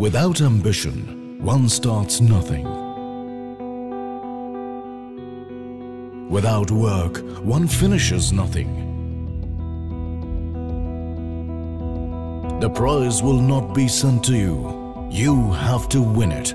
Without ambition, one starts nothing. Without work, one finishes nothing. The prize will not be sent to you. You have to win it.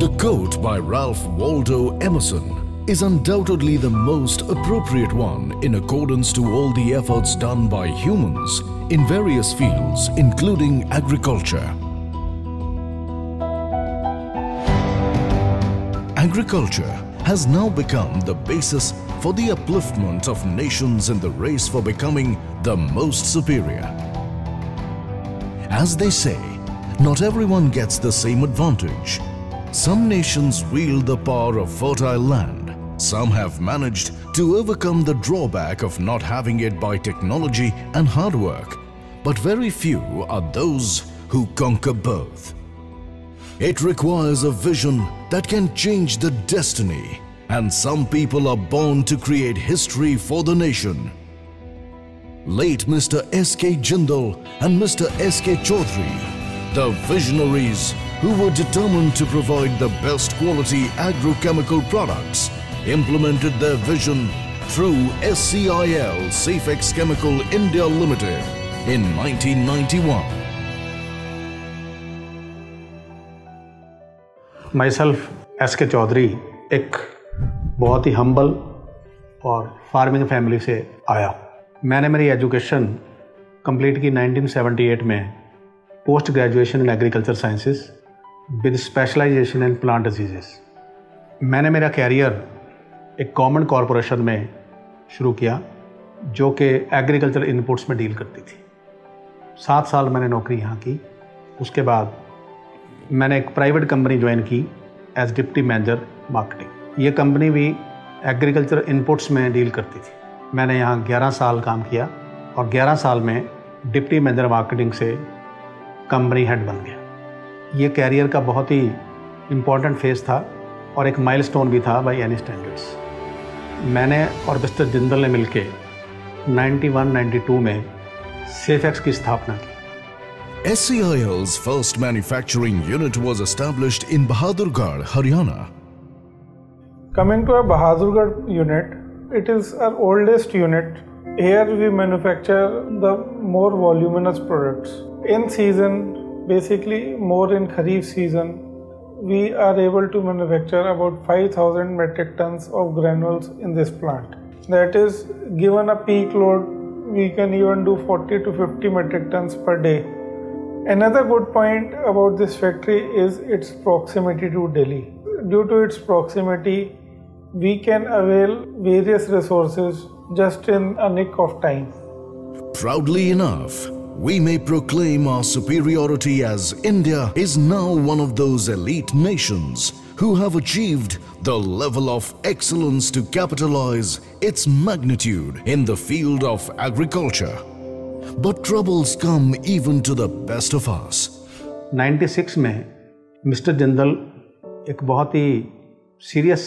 The quote by Ralph Waldo Emerson is undoubtedly the most appropriate one in accordance to all the efforts done by humans in various fields, including agriculture. Agriculture has now become the basis for the upliftment of nations in the race for becoming the most superior. As they say, not everyone gets the same advantage. Some nations wield the power of fertile land. Some have managed to overcome the drawback of not having it by technology and hard work. But very few are those who conquer both. It requires a vision that can change the destiny, and some people are born to create history for the nation. Late Mr. S.K. Jindal and Mr. S.K. Chaudhary, the visionaries who were determined to provide the best quality agrochemical products, implemented their vision through SCIL Safex Chemical India Limited, in 1991. Myself S K Chaudhary एक बहुत ही humble और farming family से आया मैंने मेरी education complete की 1978 में post graduation in agriculture sciences with specialisation in plant diseases मैंने मेरा कैरियर एक कॉमन कॉरपोरेशन में शुरू किया, जो कि एग्रीकल्चर इनपुट्स में डील करती थी। सात साल मैंने नौकरी यहाँ की। उसके बाद मैंने एक प्राइवेट कंपनी ज्वाइन की एज डिप्टी मैनेजर मार्केटिंग ये कंपनी भी एग्रीकल्चर इनपुट्स में डील करती थी। मैंने यहाँ 11 साल काम किया और 11 साल में डिप्टी मैनेजर मार्केटिंग से कंपनी हेड बन गया। ये कैरियर का बहुत ही इम्पोर्टेंट फ़ेज़ था। और एक माइलस्टोन भी था बाई एनी स्टैंडर्ड्स मैंने और मिस्टर जिंदल ने मिलके 91-92 में सेफेक्स की स्थापना की SCIL's first manufacturing unit was established in Bahadurgarh, Haryana. Coming to our Bahadurgarh unit, it is our oldest unit. Here we manufacture the more voluminous products. In season, basically more in Kharif season, we are able to manufacture about 5000 metric tons of granules in this plant. That is, given a peak load, we can even do 40 to 50 metric tons per day Another good point about this factory is its proximity to Delhi. Due to its proximity, we can avail various resources just in a nick of time. Proudly enough, we may proclaim our superiority as India is now one of those elite nations who have achieved the level of excellence to capitalize its magnitude in the field of agriculture. But troubles come even to the best of us. 96 में mister Jindal एक बहुत ही serious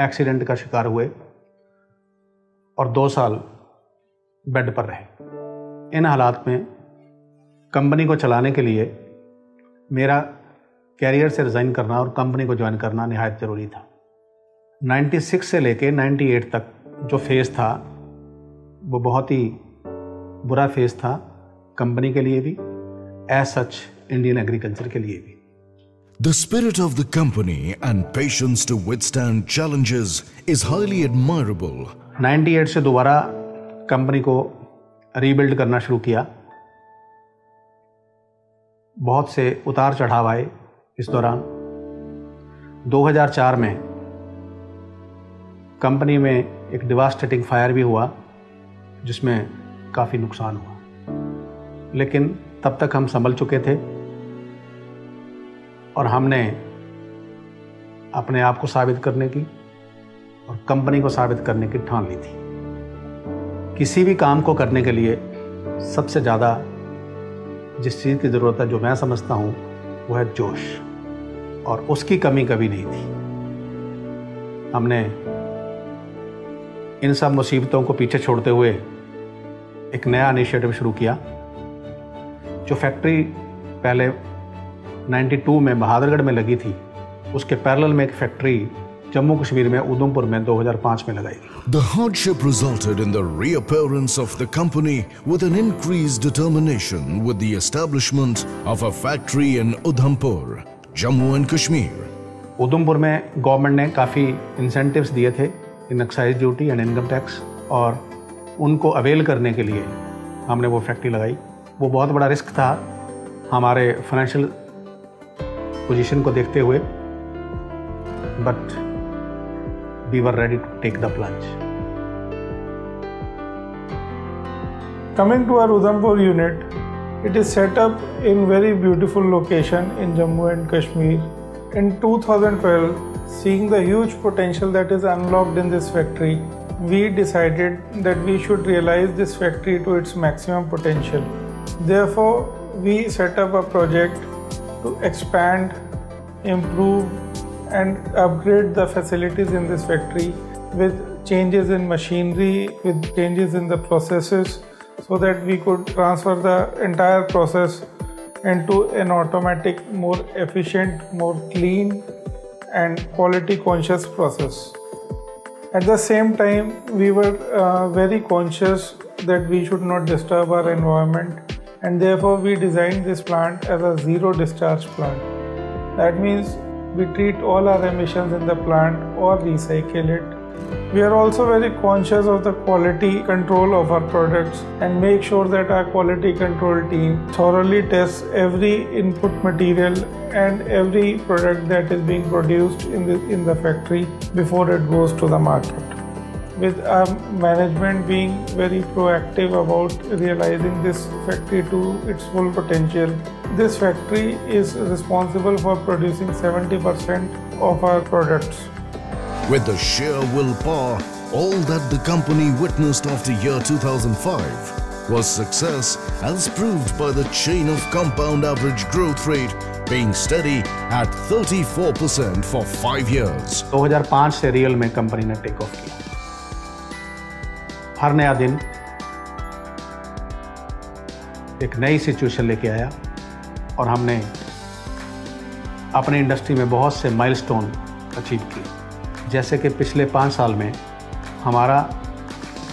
accident का शिकार हुए और दो साल bed पर रहे इन हालात में कंपनी को चलाने के लिए मेरा कैरियर से रिज़ाइन करना और कंपनी को ज्वाइन करना नहायत ज़रूरी था 96 से लेके 98 तक जो फ़ेज़ था वो बहुत ही बुरा फ़ेज़ था कंपनी के लिए भी एज सच इंडियन एग्रीकल्चर के लिए भी The spirit of the company and patience to withstand challenges is highly admirable. 98 से दोबारा कंपनी को रीबिल्ड करना शुरू किया। बहुत से उतार चढ़ाव आए इस दौरान। 2004 में कंपनी में एक डिवास्टेटिंग फायर भी हुआ, जिसमें काफ़ी नुकसान हुआ। लेकिन तब तक हम संभल चुके थे और हमने अपने आप को साबित करने की और कंपनी को साबित करने की ठान ली थी। किसी भी काम को करने के लिए सबसे ज़्यादा जिस चीज़ की ज़रूरत है, जो मैं समझता हूँ, वो है जोश। और उसकी कमी कभी नहीं थी। हमने इन सब मुसीबतों को पीछे छोड़ते हुए एक नया इनिशिएटिव शुरू किया, जो फैक्ट्री पहले 92 में बहादुरगढ़ में लगी थी। उसके पैरेलल में एक फैक्ट्री जम्मू कश्मीर में उधमपुर में 2005 में लगाई। The hardship resulted in the reappearance of the company with an increased determination with the establishment of a factory in Udhampur Jammu and Kashmir Udhampur में गवर्नमेंट ने काफ़ी इंसेंटिव्स दिए थे in excise duty and income tax और उनको avail करने के लिए हमने वो फैक्ट्री लगाई। वो बहुत बड़ा रिस्क था हमारे फाइनेंशियल पोजीशन को देखते हुए। But we were ready to take the plunge. Coming to our Udhampur unit, it is set up in very beautiful location in Jammu and Kashmir. In 2012, seeing the huge potential that is unlocked in this factory, we decided that we should realize this factory to its maximum potential. Therefore, we set up a project to expand, improve, and upgrade the facilities in this factory with changes in machinery, with changes in the processes, so that we could transfer the entire process into an automatic, more efficient, more clean, and quality conscious process. At the same time, we were uh, very conscious that we should not disturb our environment, and therefore, we designed this plant as a zero discharge plant. That means we treat all our emissions in the plant or recycle it. We are also very conscious of the quality control of our products and make sure that our quality control team thoroughly tests every input material and every product that is being produced in the, in the factory before it goes to the market with our management being very proactive about realizing this factory to its full potential. This factory is responsible for producing 70% of our products. With the sheer willpower, all that the company witnessed after year 2005 was success as proved by the chain of compound average growth rate being steady at 34% for 5 years. 2005 से real में company ने take off किया हर नया दिन एक नई situation लेके आया और हमने अपनी इंडस्ट्री में बहुत से माइलस्टोन अचीव किए। जैसे कि पिछले पाँच साल में हमारा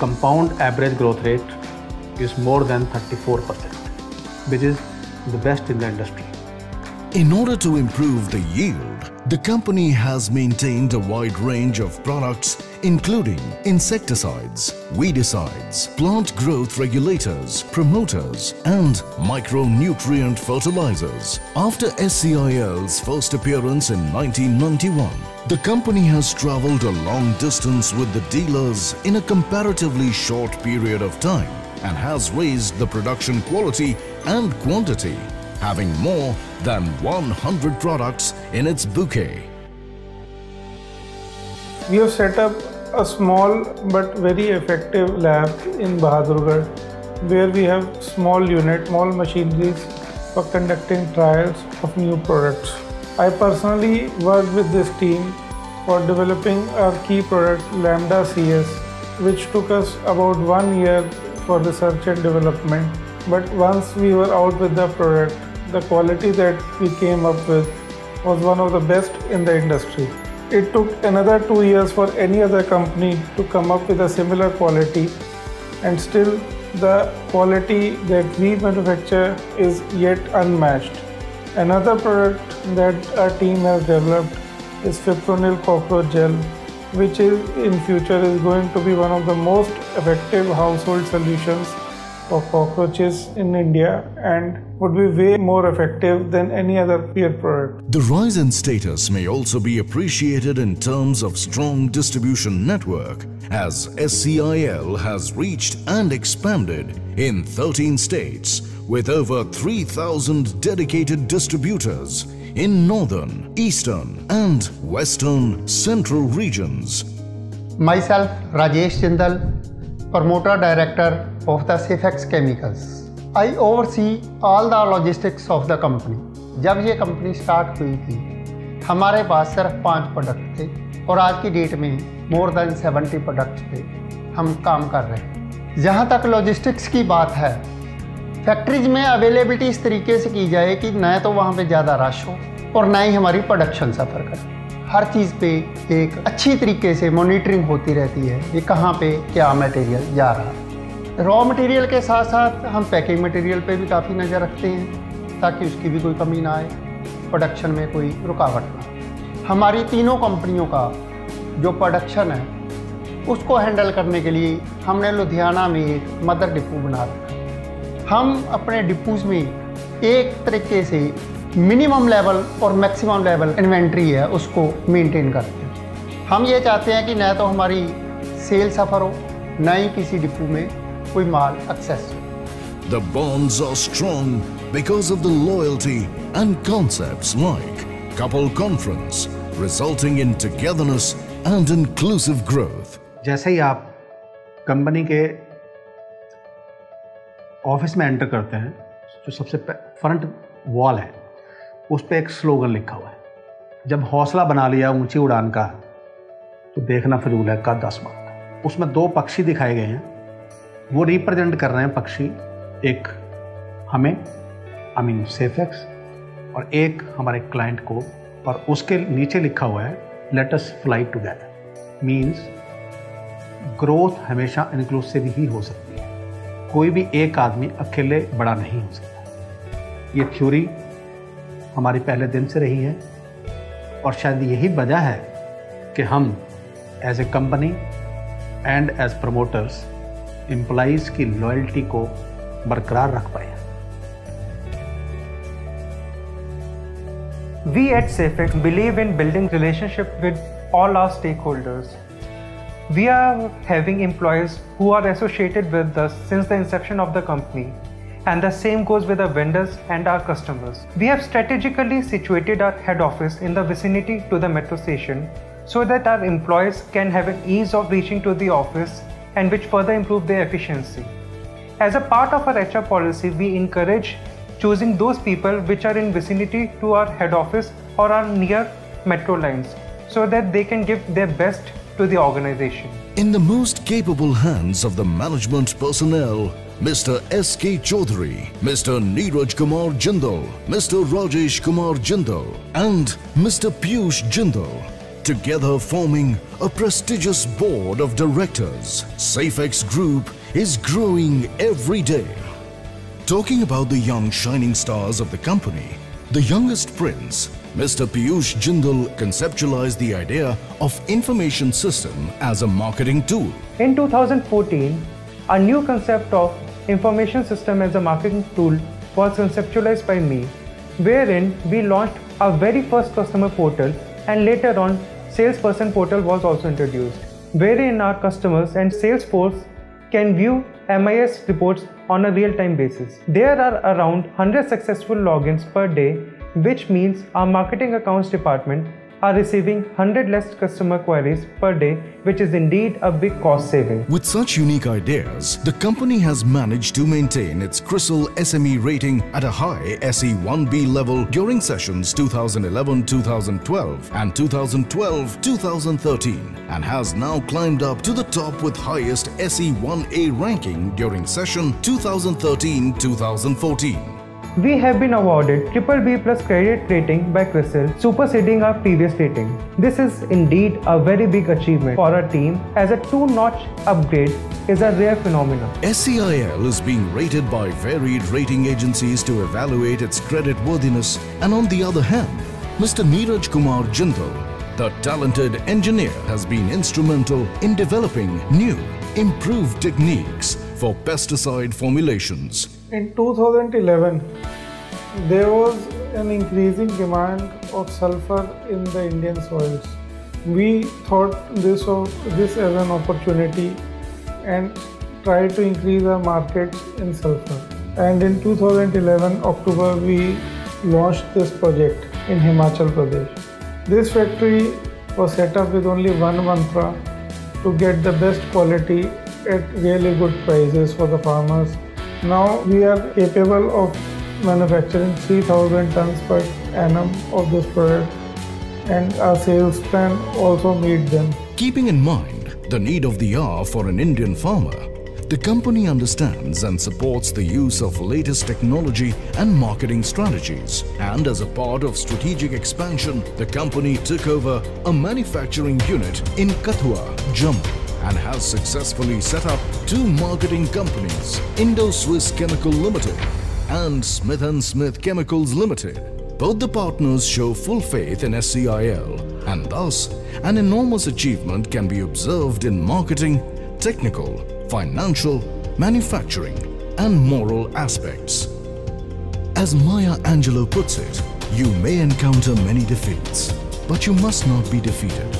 compound average growth rate is more than 34 percent which is the best in the industry In order to improve the yield, the company has maintained a wide range of products including insecticides, weedicides, plant growth regulators, promoters and micronutrient fertilizers. After SCIL's first appearance in 1991, the company has traveled a long distance with the dealers in a comparatively short period of time and has raised the production quality and quantity having more than 100 products in its bouquet. We have set up a small but very effective lab in Bahadurgarh where we have small unit, small machineries for conducting trials of new products. I personally worked with this team for developing our key product Lambda CS which took us about one year for research and development. But once we were out with the product, the quality that we came up with was one of the best in the industry. It took another two years for any other company to come up with a similar quality, and still the quality that we manufacture is yet unmatched. Another product that our team has developed is fipronil cockroach gel, which is in future is going to be one of the most effective household solutions for cockroaches in India and would be way more effective than any other peer product. The rise in status may also be appreciated in terms of strong distribution network as SCIL has reached and expanded in 13 states with over 3000 dedicated distributors in northern, eastern and western central regions. Myself Rajesh Jindal, promoter director of the Safex Chemicals. I oversee all the logistics of the company. जब ये company start हुई थी, हमारे पास सिर्फ़ पाँच product थे और आज की डेट में मोर देन सेवेंटी प्रोडक्ट्स पे हम काम कर रहे हैं जहाँ तक लॉजिस्टिक्स की बात है फैक्ट्रीज में अवेलेबिलिटी इस तरीके से की जाए कि न तो वहाँ पे ज़्यादा रश हो और ना ही हमारी प्रोडक्शन सफ़र करे हर चीज़ पे एक अच्छी तरीके से मॉनिटरिंग होती रहती है ये कहाँ पे क्या मटेरियल जा रहा है रॉ मटेरियल के साथ साथ हम पैकिंग मटेरियल पे भी काफ़ी नज़र रखते हैं, ताकि उसकी भी कोई कमी ना आए प्रोडक्शन में कोई रुकावट ना हमारी तीनों कंपनियों का जो प्रोडक्शन है, उसको हैंडल करने के लिए हमने लुधियाना में एक मदर डिपो बना रखा हम अपने डिपोज में एक तरीके से मिनिमम लेवल और मैक्सिमम लेवल इन्वेंट्री है, उसको मेंटेन करते हैं। हम ये चाहते हैं कि न तो हमारी सेल सफ़र हो, न ही किसी डिपो में कोई माल एक्सेस हो The bonds are strong because of the loyalty and concepts like couple conference, resulting in togetherness and inclusive growth. जैसे ही आप कंपनी के ऑफ़िस में एंटर करते हैं जो सबसे फ्रंट वॉल है उस पर एक स्लोगन लिखा हुआ है जब हौसला बना लिया ऊँची उड़ान का तो देखना फजूल है का दस बात उसमें दो पक्षी दिखाए गए हैं वो रिप्रेजेंट कर रहे हैं पक्षी। एक हमें आई मीन सेफेक्स और एक हमारे क्लाइंट को और उसके नीचे लिखा हुआ है let us fly together means growth हमेशा इंक्लूसिव ही हो सकती है। कोई भी एक आदमी अकेले बड़ा नहीं हो सकता। ये थ्योरी हमारी पहले दिन से रही है और शायद यही वजह है कि हम as a company and as promoters employees की लॉयल्टी को बरकरार रख पाए We at Safex believe in building relationship with all our stakeholders. We are having employees who are associated with us since the inception of the company and the same goes with our vendors and our customers. We have strategically situated our head office in the vicinity to the metro station so that our employees can have an ease of reaching to the office and which further improve their efficiency. As a part of our HR policy, we encourage choosing those people which are in vicinity to our head office or are near metro lines so that they can give their best to the organization. In the most capable hands of the management personnel, Mr. S.K. Chaudhary, Mr. Neeraj Kumar Jindal, Mr. Rajesh Kumar Jindal, and Mr. Piyush Jindal, together forming a prestigious board of directors. Safex Group is growing every day. Talking about the young shining stars of the company, the youngest prince, Mr. Piyush Jindal conceptualized the idea of information system as a marketing tool. In 2014, a new concept of information system as a marketing tool was conceptualized by me, wherein we launched our very first customer portal and later on salesperson portal was also introduced, wherein our customers and sales force can view MIS reports on a real-time basis. There are around 100 successful logins per day, which means our marketing accounts department are receiving 100 less customer queries per day, which is indeed a big cost saving. With such unique ideas, the company has managed to maintain its CRISIL SME rating at a high SE1B level during sessions 2011-2012 and 2012-2013 and has now climbed up to the top with highest SE1A ranking during session 2013-2014. We have been awarded triple B plus credit rating by CRISIL, superseding our previous rating. This is indeed a very big achievement for our team as a two-notch upgrade is a rare phenomenon. SCIL is being rated by varied rating agencies to evaluate its credit worthiness and on the other hand, Mr. Neeraj Kumar Jindal, the talented engineer has been instrumental in developing new, improved techniques for pesticide formulations. In 2011, there was an increasing demand of sulfur in the Indian soils. We thought this of this as an opportunity and tried to increase our market in sulfur. And in 2011 October, we launched this project in Himachal Pradesh. This factory was set up with only one mantra to get the best quality at really good prices for the farmers now we are capable of manufacturing 3000 tons per annum of this product and our sales plan also meet them. Keeping in mind the need of the hour for an Indian farmer, The company understands and supports the use of latest technology and marketing strategies. And as a part of strategic expansion, the company took over a manufacturing unit in Kathua, Jammu and has successfully set up two marketing companies, Indo-Swiss Chemical Limited and Smith & Smith Chemicals Limited. Both the partners show full faith in SCIL and thus an enormous achievement can be observed in marketing, technical, financial, manufacturing and moral aspects. As Maya Angelou puts it, you may encounter many defeats, but you must not be defeated.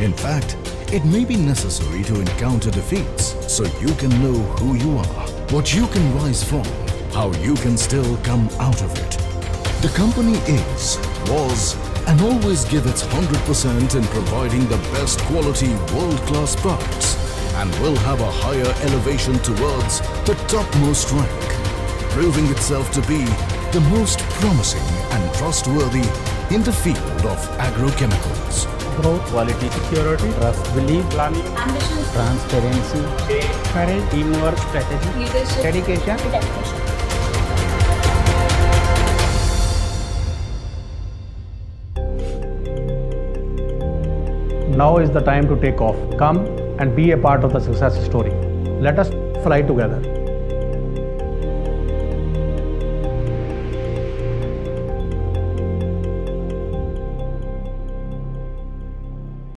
In fact, it may be necessary to encounter defeats so you can know who you are, what you can rise from, how you can still come out of it. The company is, was, and always give its 100% in providing the best quality world-class products and will have a higher elevation towards the topmost rank, proving itself to be the most promising and trustworthy in the field of agrochemicals. Growth, quality, security, trust, belief, planning, ambition, transparency, courage, teamwork, strategy, leadership, dedication. dedication. Now is the time to take off. Come and be a part of the success story. Let us fly together.